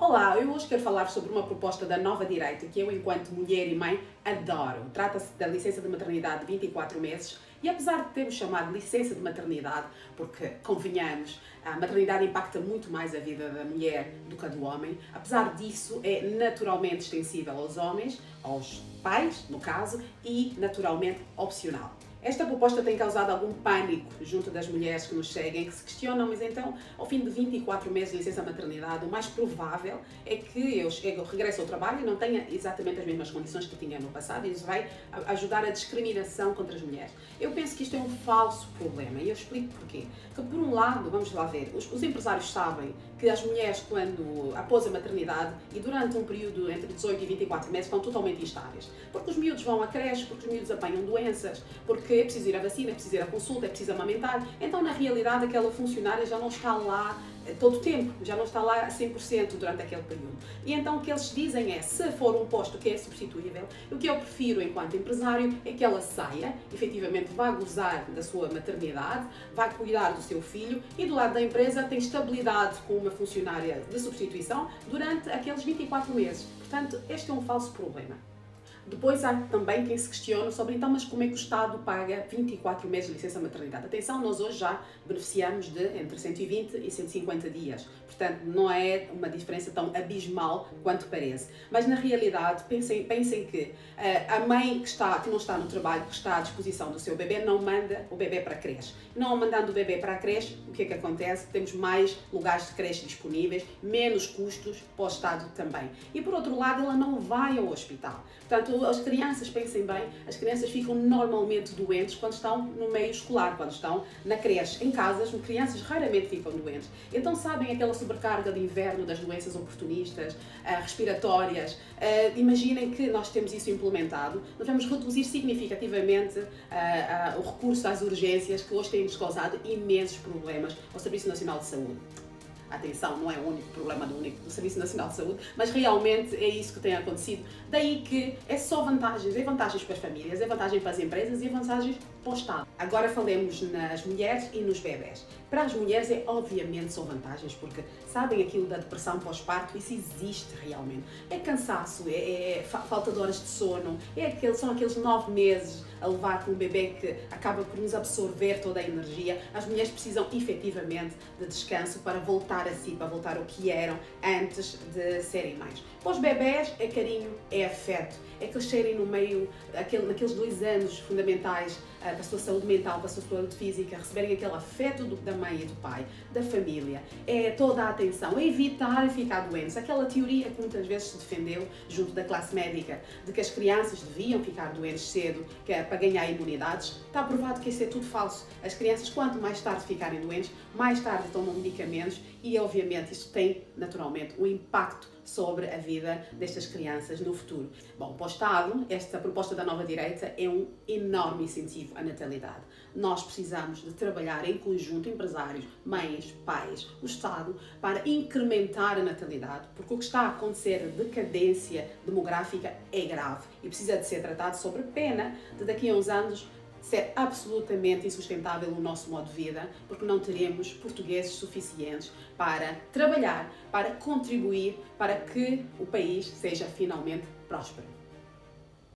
Olá, eu hoje quero falar sobre uma proposta da nova direita que eu, enquanto mulher e mãe, adoro. Trata-se da licença de maternidade de 24 meses e apesar de termos chamado licença de maternidade, porque, convenhamos, a maternidade impacta muito mais a vida da mulher do que a do homem, apesar disso, é naturalmente extensível aos homens, aos pais, no caso, e naturalmente opcional. Esta proposta tem causado algum pânico junto das mulheres que nos seguem, que se questionam, mas então, ao fim de 24 meses de licença maternidade, o mais provável é que eu, eu regresse ao trabalho e não tenha exatamente as mesmas condições que tinha no passado e isso vai ajudar a discriminação contra as mulheres. Eu penso que isto é um falso problema e eu explico porquê. Que por um lado, vamos lá ver, os, os empresários sabem que as mulheres, quando após a maternidade e durante um período entre 18 e 24 meses, estão totalmente instáveis. Porque os miúdos vão a creche, porque os miúdos apanham doenças, porque é preciso ir à vacina, é preciso ir à consulta, é preciso amamentar. Então, na realidade, aquela funcionária já não está lá eh, todo o tempo, já não está lá a 100% durante aquele período. E então o que eles dizem é, se for um posto que é substituível, o que eu prefiro enquanto empresário é que ela saia, efetivamente vá gozar da sua maternidade, vá cuidar do seu filho e do lado da empresa tem estabilidade com uma funcionária de substituição durante aqueles 24 meses. Portanto, este é um falso problema. Depois há também quem se questiona sobre então, mas como é que o Estado paga 24 meses de licença maternidade? Atenção, nós hoje já beneficiamos de entre 120 e 150 dias. Portanto, não é uma diferença tão abismal quanto parece. Mas na realidade, pensem, pensem que uh, a mãe que, está, que não está no trabalho, que está à disposição do seu bebê, não manda o bebê para a creche. Não mandando o bebê para a creche, o que é que acontece? Temos mais lugares de creche disponíveis, menos custos para o Estado também. E por outro lado, ela não vai ao hospital. Portanto, as crianças, pensem bem, as crianças ficam normalmente doentes quando estão no meio escolar, quando estão na creche. Em casas, crianças raramente ficam doentes. Então, sabem aquela sobrecarga de inverno das doenças oportunistas, uh, respiratórias? Uh, imaginem que nós temos isso implementado, nós vamos reduzir significativamente uh, o recurso às urgências que hoje têm-nos causado imensos problemas ao Serviço Nacional de Saúde. Atenção, não é o único problema do, único, do Serviço Nacional de Saúde, mas realmente é isso que tem acontecido. Daí que é só vantagens, é vantagens para as famílias, é vantagem para as empresas e é vantagens para o Estado. Agora falemos nas mulheres e nos bebés. Para as mulheres é obviamente são vantagens, porque sabem aquilo da depressão pós-parto, isso existe realmente. É cansaço, é, é falta de horas de sono, é aquele, são aqueles nove meses a levar com um bebê que acaba por nos absorver toda a energia. As mulheres precisam efetivamente de descanso para voltar a si, para voltar ao que eram antes de serem mães. Para os bebés é carinho, é afeto, é crescerem no meio, aquele, naqueles dois anos fundamentais para a sua saúde mental, para a sua saúde física, receberem aquele afeto do, da mãe e do pai, da família, é toda a atenção, é evitar ficar doentes. Aquela teoria que muitas vezes se defendeu junto da classe médica de que as crianças deviam ficar doentes cedo que é para ganhar imunidades, está provado que isso é tudo falso. As crianças, quanto mais tarde ficarem doentes, mais tarde tomam medicamentos e, obviamente, isso tem naturalmente um impacto sobre a vida destas crianças no futuro. Bom, para o Estado, esta proposta da nova direita é um enorme incentivo à natalidade. Nós precisamos de trabalhar em conjunto, empresários, mães, pais, o Estado, para incrementar a natalidade, porque o que está a acontecer, a decadência demográfica, é grave e precisa de ser tratado sobre pena de daqui a uns anos ser absolutamente insustentável o nosso modo de vida, porque não teremos portugueses suficientes para trabalhar, para contribuir para que o país seja finalmente próspero.